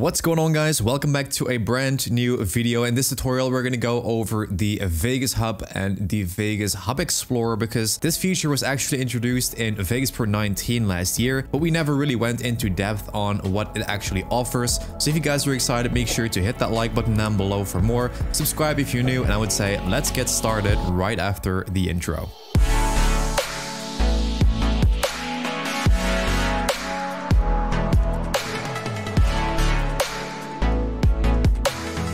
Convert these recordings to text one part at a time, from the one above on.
What's going on guys? Welcome back to a brand new video. In this tutorial, we're going to go over the Vegas Hub and the Vegas Hub Explorer because this feature was actually introduced in Vegas Pro 19 last year, but we never really went into depth on what it actually offers. So if you guys are excited, make sure to hit that like button down below for more, subscribe if you're new, and I would say let's get started right after the intro.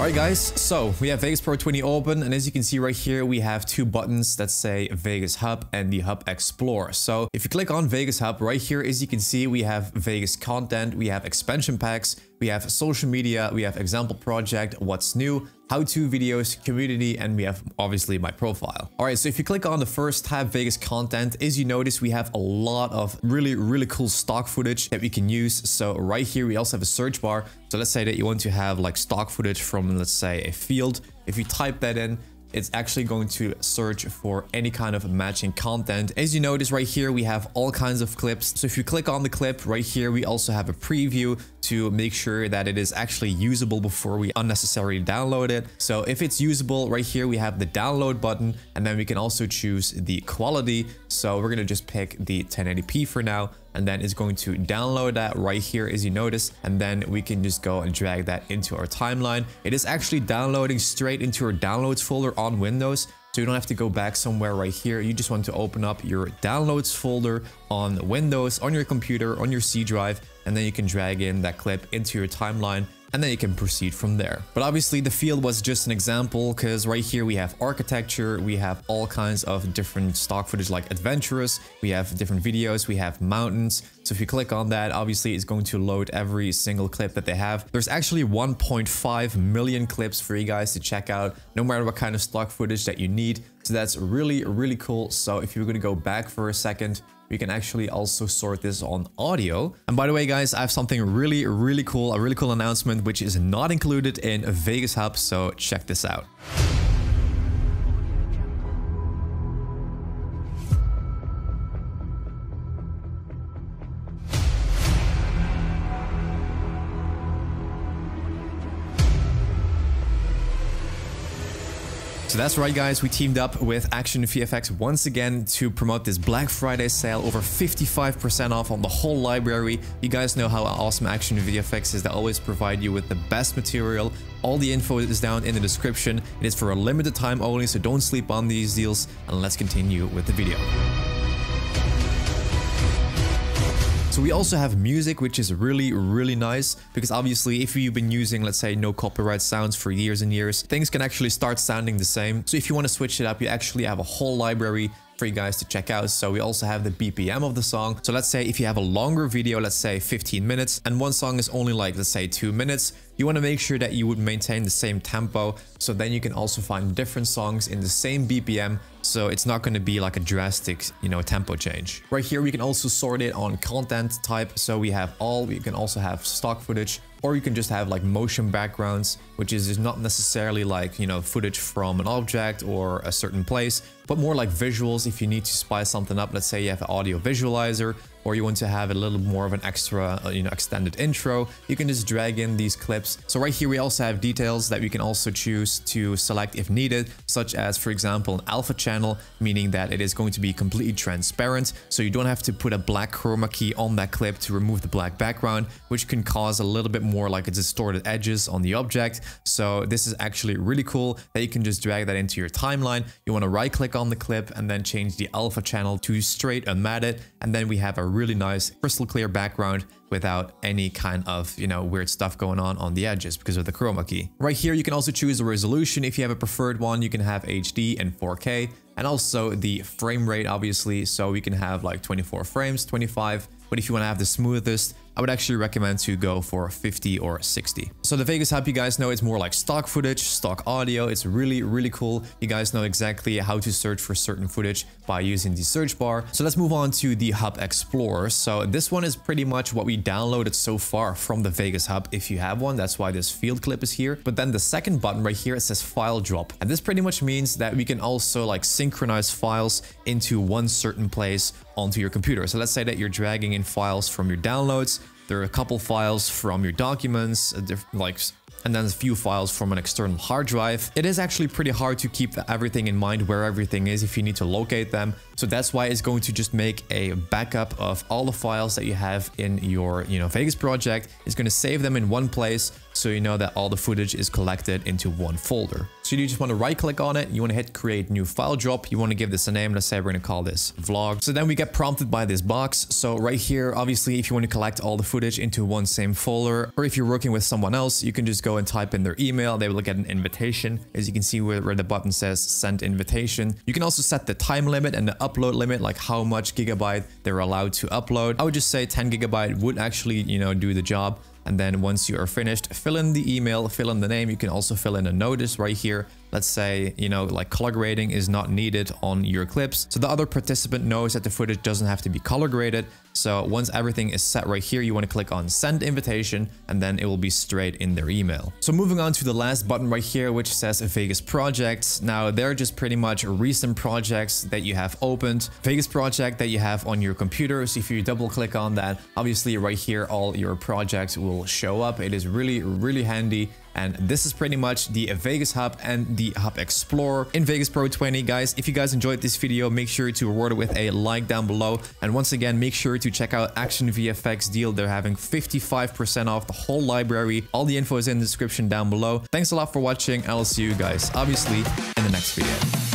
Alright guys, so we have Vegas Pro 20 open and as you can see right here we have two buttons that say Vegas Hub and the Hub Explorer. So if you click on Vegas Hub right here as you can see we have Vegas content, we have expansion packs, we have social media, we have example project, what's new, how-to videos, community, and we have obviously my profile. All right, so if you click on the first tab, Vegas content, as you notice, we have a lot of really, really cool stock footage that we can use. So right here, we also have a search bar. So let's say that you want to have like stock footage from, let's say a field. If you type that in, it's actually going to search for any kind of matching content. As you notice right here, we have all kinds of clips. So if you click on the clip right here, we also have a preview to make sure that it is actually usable before we unnecessarily download it. So if it's usable right here, we have the download button and then we can also choose the quality. So we're going to just pick the 1080p for now and then it's going to download that right here as you notice and then we can just go and drag that into our timeline it is actually downloading straight into our downloads folder on windows so you don't have to go back somewhere right here. You just want to open up your downloads folder on Windows, on your computer, on your C drive, and then you can drag in that clip into your timeline and then you can proceed from there. But obviously the field was just an example because right here we have architecture, we have all kinds of different stock footage like adventurous, we have different videos, we have mountains. So if you click on that, obviously it's going to load every single clip that they have. There's actually 1.5 million clips for you guys to check out, no matter what kind of stock footage that you need. So that's really, really cool. So if you're going to go back for a second, we can actually also sort this on audio. And by the way, guys, I have something really, really cool, a really cool announcement, which is not included in Vegas Hub. So check this out. So that's right guys, we teamed up with Action VFX once again to promote this Black Friday sale, over 55% off on the whole library. You guys know how awesome Action VFX is, they always provide you with the best material. All the info is down in the description. It is for a limited time only, so don't sleep on these deals. And let's continue with the video. So we also have music, which is really, really nice because obviously if you've been using, let's say, no copyright sounds for years and years, things can actually start sounding the same. So if you want to switch it up, you actually have a whole library for you guys to check out. So we also have the BPM of the song. So let's say if you have a longer video, let's say 15 minutes, and one song is only like, let's say two minutes, you want to make sure that you would maintain the same tempo. So then you can also find different songs in the same BPM. So it's not going to be like a drastic, you know, tempo change. Right here, we can also sort it on content type. So we have all, we can also have stock footage, or you can just have like motion backgrounds, which is not necessarily like, you know, footage from an object or a certain place, but more like visuals if you need to spice something up. Let's say you have an audio visualizer or you want to have a little more of an extra, uh, you know, extended intro, you can just drag in these clips. So right here, we also have details that we can also choose to select if needed, such as, for example, an alpha channel, meaning that it is going to be completely transparent. So you don't have to put a black chroma key on that clip to remove the black background, which can cause a little bit more like a distorted edges on the object. So this is actually really cool that you can just drag that into your timeline. You want to right click on the clip and then change the alpha channel to straight unmatted. And then we have a really nice crystal clear background without any kind of, you know, weird stuff going on on the edges because of the chroma key. Right here, you can also choose the resolution. If you have a preferred one, you can have HD and 4K and also the frame rate, obviously. So we can have like 24 frames, 25, but if you want to have the smoothest, I would actually recommend to go for 50 or 60. So the Vegas Hub, you guys know, it's more like stock footage, stock audio. It's really, really cool. You guys know exactly how to search for certain footage by using the search bar. So let's move on to the Hub Explorer. So this one is pretty much what we downloaded so far from the Vegas Hub. If you have one, that's why this field clip is here. But then the second button right here, it says file drop. And this pretty much means that we can also like synchronize files into one certain place onto your computer. So let's say that you're dragging in files from your downloads There are a couple files from your documents, like and then a few files from an external hard drive. It is actually pretty hard to keep everything in mind where everything is if you need to locate them. So that's why it's going to just make a backup of all the files that you have in your, you know, Vegas project. It's going to save them in one place so you know that all the footage is collected into one folder. So you just want to right click on it, you want to hit create new file drop, you want to give this a name, let's say we're going to call this vlog. So then we get prompted by this box. So right here, obviously if you want to collect all the footage into one same folder, or if you're working with someone else, you can just go and type in their email, they will get an invitation. As you can see where, the button says send invitation. You can also set the time limit and the upload limit, like how much gigabyte they're allowed to upload. I would just say 10 gigabyte would actually, you know, do the job. And then once you are finished, fill in the email, fill in the name. You can also fill in a notice right here let's say, you know, like color grading is not needed on your clips. So the other participant knows that the footage doesn't have to be color graded. So once everything is set right here, you want to click on send invitation and then it will be straight in their email. So moving on to the last button right here, which says Vegas projects. Now they're just pretty much recent projects that you have opened. Vegas project that you have on your computer. So if you double click on that, obviously right here, all your projects will show up. It is really, really handy and this is pretty much the Vegas Hub and the Hub Explorer in Vegas Pro 20. Guys, if you guys enjoyed this video, make sure to reward it with a like down below. And once again, make sure to check out Action VFX deal. They're having 55% off the whole library. All the info is in the description down below. Thanks a lot for watching. I'll see you guys, obviously, in the next video.